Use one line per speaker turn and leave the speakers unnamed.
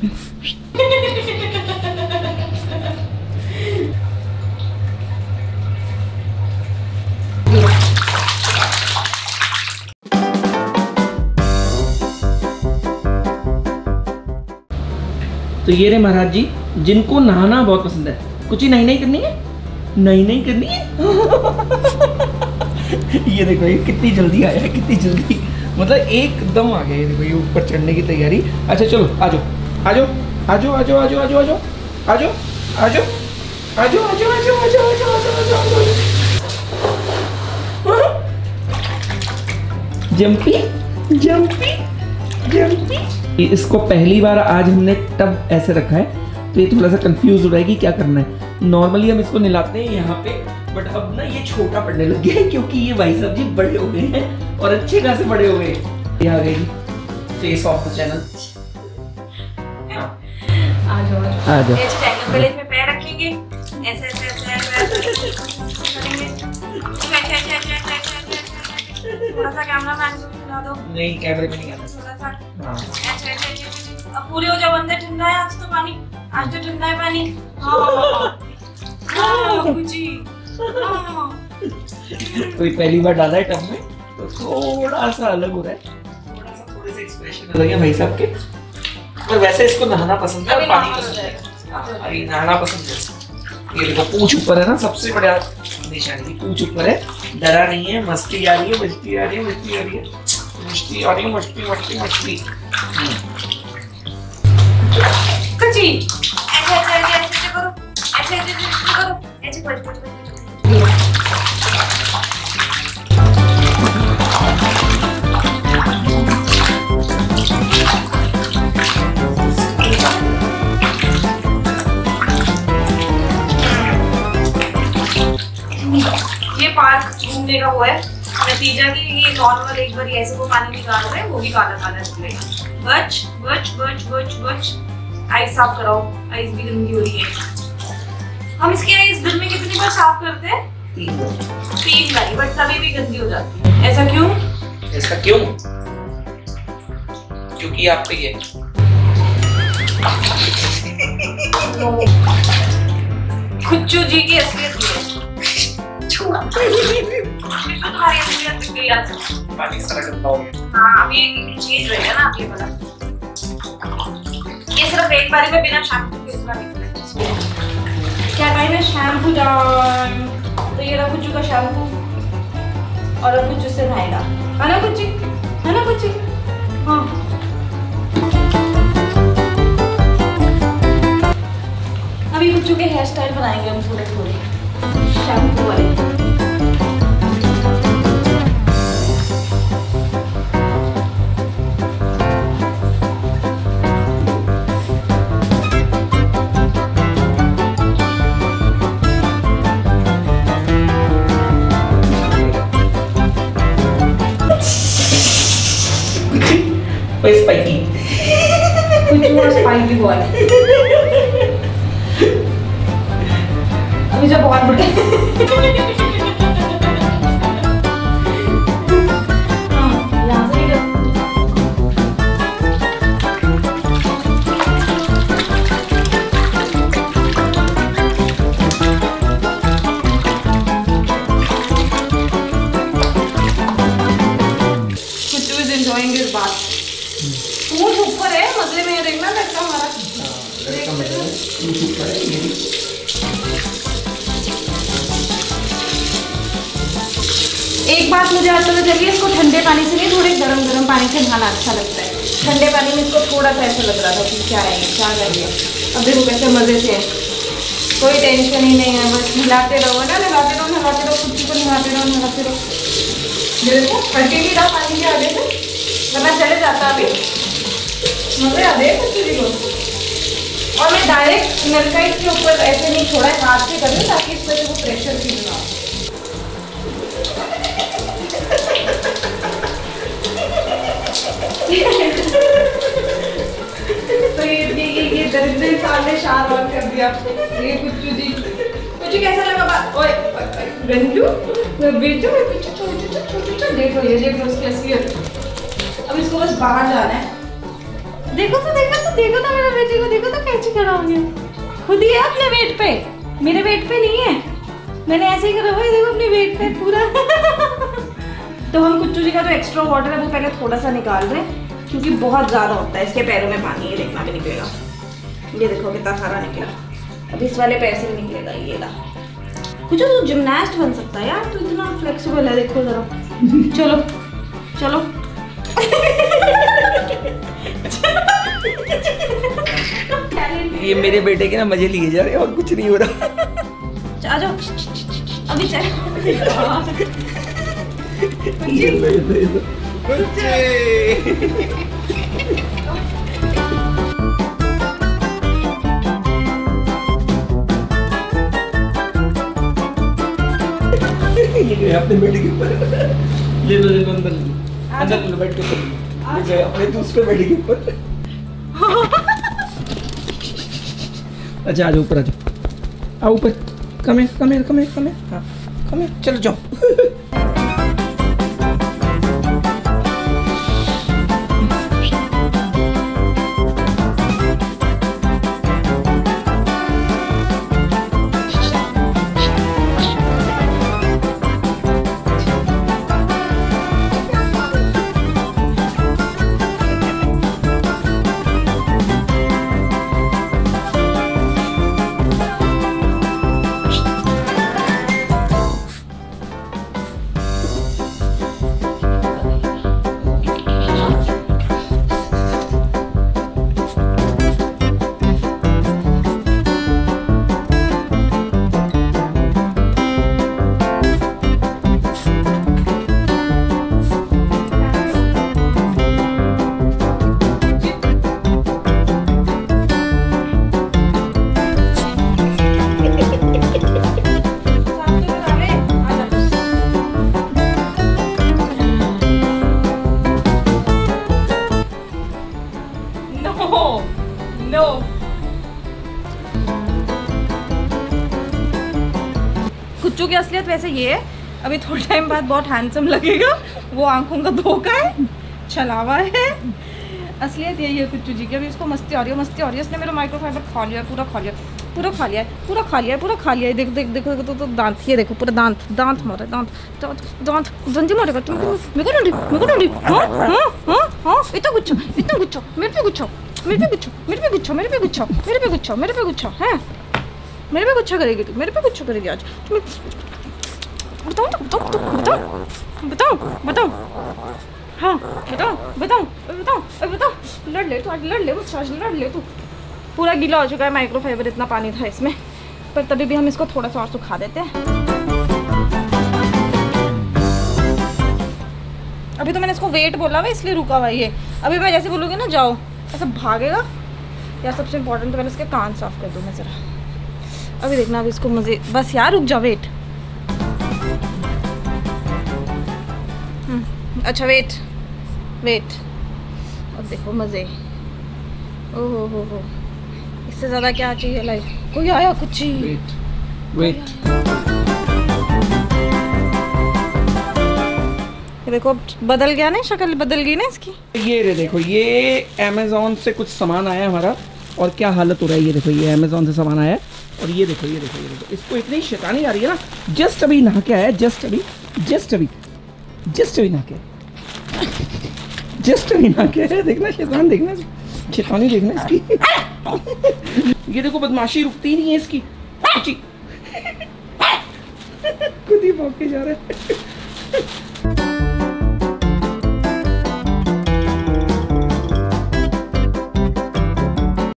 तो ये रहे महाराज जी, जिनको नहाना बहुत पसंद है। कुछ ही नहीं नहीं करनी है? नहीं नहीं करनी है? ये देखो, ये कितनी जल्दी आया कितनी जल्दी। मतलब एकदम आ गया ये देखो, ये ऊपर चढ़ने की तैयारी। अच्छा चलो, आ जाओ। आ जाओ आ जाओ आ जाओ आ जाओ आ जाओ आ जाओ आ जाओ आ जाओ आ जाओ आ जाओ आ जाओ आ जाओ आ जाओ आ जाओ आ जाओ जंपी जंपी जंपी इसको पहली बार आज हमने टब ऐसे रखा है तो ये थोड़ा सा कंफ्यूज हो रहा है कि क्या करना है नॉर्मली हम इसको निलाते हैं यहाँ पे बट अब ना ये छोटा पड़ने लग गया है क्योंकि ये भाई साहब जी बड़े हो गए हैं और अच्छे खासे बड़े हो गए ये आ गई फेस ऑफ़ द चैनल
आ जाओ आ पहले इसमें पैर रखेंगे ऐसे ऐसे ऐसे ऐसे ऐसे करेंगे अच्छा अच्छा अच्छा अच्छा अच्छा अच्छा थोड़ा सा कैमरा मैन दो
नहीं कैमरे में नहीं आना
थोड़ा सा
हाँ
अच्छा अच्छा अच्छा अब पूरे हो जाओ अंदर ठंडा है आज तो पानी आज तो ठंडा है पानी हाँ हाँ हाँ
कोई पहली बार डाला है टब में तो थोड़ा सा अलग हो रहा है थोड़ा सा थोड़े से एक्सप्रेशन अलग है भाई साहब के पर वैसे इसको नहाना पसंद है पानी पसंद है। हाँ, अभी नहाना पसंद है ये देखो पूछ ऊपर है ना सबसे बड़ा निशानी। पूछ ऊपर है। डरा नहीं है मस्ती आ रही है मस्ती आ रही है मस्ती आ रही है। मस्ती आ रही है मस्ती मस्ती मस्ती।
कुची ऐसे ऐसे ऐसे करो। ऐसे ऐसे करो। ऐसे पलट पलट पलट घूमने का वो है। नतीजा कि ये नॉर्मल एक बार ऐसे वो पानी निकाल रहे हैं वो भी काला काला निकलेगा बच बच बच बच बच। आइस साफ़ कराओ आइस भी गंदी हो रही है। हम इसके इस दिन में कितनी बार साफ़ करते हैं?
तीन बार।
तीन बारी बट तभी भी गंदी हो जाती है। ऐसा क्यों?
ऐसा क्यों? क्योंकि आप पे ये
खुच्चू जी की असलियत है।
पानी सारा गंदा हो। गया
हाँ अभी चेंज रहेगा ना आप ये वाला ये सिर्फ़ एक बारी में बिना शैम्पू के क्या टाइम है शैम्पू टाइम तो ये का शैम्पू और अब कुछ से नहाएगा है ना कुछ? है ना कुछ? हाँ। अभी कुछ के हेयर स्टाइल बनाएँगे हम थोड़े थोड़े शैम्पू वाले। Where's Spiky? Which one Spiky one? Aku juga bukan berkata. मज़े में देखना लड़का हमारा
लड़का मज़ा है भी।
एक बात मुझे आज पता चली इसको ठंडे पानी से नहीं थोड़े गरम गरम पानी से नहाना अच्छा लगता है। ठंडे पानी में इसको थोड़ा सा ऐसा लग रहा था कि क्या है क्या कर दिया अब देखो कैसे मज़े से है। कोई टेंशन ही नहीं है बस हिलाते रहो ना? नहाते रहो नहाते रहो कुछ को नहाते रहो नहाते रहो। देखो हल्के ही रहा पानी के आगे से वरना चले जाता अभी मज़े आ रहे कुछ को और मैं डायरेक्ट नलका इसके ऊपर ऐसे नहीं छोड़ा है हाथ से कर ताकि इस पर वो प्रेशर फील ना हो। तो ये ये ये ये दरिद्र इंसान ने शार ऑन कर दिया। ये कुच्चू जी। कुछ कैसा लगा बात? ओए मैं बेटू मैं पीछे छोटे छोटे छोटे छोटे देखो ये देखो उसकी असलियत। अब इसको बस बाहर जाना है। देखो तो देखो तो देखो तो मेरे बेटे को, देखो तो कैसे हो गया। खुद ही है अपने वेट पे। मेरे वेट पे नहीं है। मैंने ऐसे ही करा हुआ देखो अपने वेट पे पूरा। तो हम कुच्चू जी का जो एक्स्ट्रा वाटर है, वो पहले थोड़ा सा निकाल रहे हैं क्योंकि बहुत ज़्यादा होता है। इसके पैरों में पानी ये देखना भी निकलेगा। ये देखो कितना सारा निकला। अब इस वाले पैर से निकलेगा ये ला कुछ तो जिमनास्ट बन सकता है यार। तू इतना फ्लेक्सिबल है, देखो जरा। चलो चलो।
ये मेरे बेटे के ना मज़े लिए जा रहे हैं और कुछ नहीं हो रहा।
आ जाओ। अभी चल।
ये लो, लो। बच्चे। अपने बेटे के ऊपर। ले लो ले लो अंदर अंदर बैठ के। अपने दूसरे बेटे के ऊपर। अच्छा आ जाओ ऊपर आ जाओ आओ ऊपर कमे कमे कमे कम है कम चलो जाओ
नो कुच्चू की असलियत वैसे ये है अभी थोड़े टाइम बाद बहुत हैंडसम लगेगा वो आँखों का धोखा है छलावा है। असलियत यही है कुच्चू जी की अभी उसको मस्ती आ रही है मस्ती आ रही है उसने मेरा माइक्रोफाइबर खा लिया पूरा खा लिया पूरा खा लिया है पूरा खा लिया है पूरा खा लिया है। देख देख देखो देखो तो, तो दांत ये देखो पूरा दांत दांत मारा दांत दांत दांत दंजी मारेगा तुम मेरे को डंडी मेरे को डंडी हाँ हाँ हाँ हाँ इतना गुच्छा इतना गुच्छा मेरे पे गुच्छा। मेरे पे गुच्छा, मेरे पे गुच्छा, मेरे पे गुच्छा, मेरे पे गुच्छा, मेरे पे गुच्छा, है? मेरे पे गुच्छा करेगी तू, मेरे पे गुच्छा करेगी आज। बताओ तो बताओ बताओ बताओ बताओ बताओ हाँ बताओ बताओ बताओ बताओ लड़ ले तू, आज लड़ ले मुझसे आज लड़ ले तू। पूरा गीला हो चुका है माइक्रोफाइबर इतना पानी था इसमें। पर तभी भी हम इसको थोड़ा सा और सुखा देते हैं। अभी तो मैंने इसको वेट बोला हुआ इसलिए रुका हुआ ये। अभी मैं जैसे बोलूँगी ना, जाओ। ऐसा भागेगा? यार सबसे इम्पोर्टेंट तो पहले इसके कान साफ़ कर दूँ मैं ज़रा। अभी देखना अभी इसको मज़े बस यार रुक जाओ वेट हम्म, अच्छा वेट वेट अब देखो मज़े। ओ हो हो इससे ज़्यादा क्या चाहिए लाइफ कोई आया कुछ? ही
वेट वेट
देखो बदल गया ना, शक्ल बदल गई ना इसकी?
ये रे देखो, ये अमेजोन से कुछ सामान आया हमारा, और क्या हालत हो रहा है ये देखो, ये अमेजोन से सामान आया और ये देखो ये देखो ये देखो, इसको इतनी शैतानी आ रही है ना, जस्ट अभी नहा के आया जस्ट अभी जस्ट अभी जस्ट अभी नहा के जस्ट अभी नहा के देखना शैतान, देखना, शैतानी देखना इसकी। ये देखो, बदमाशी रुकती नहीं है इसकी। खुद ही भौंक के जा रहा है।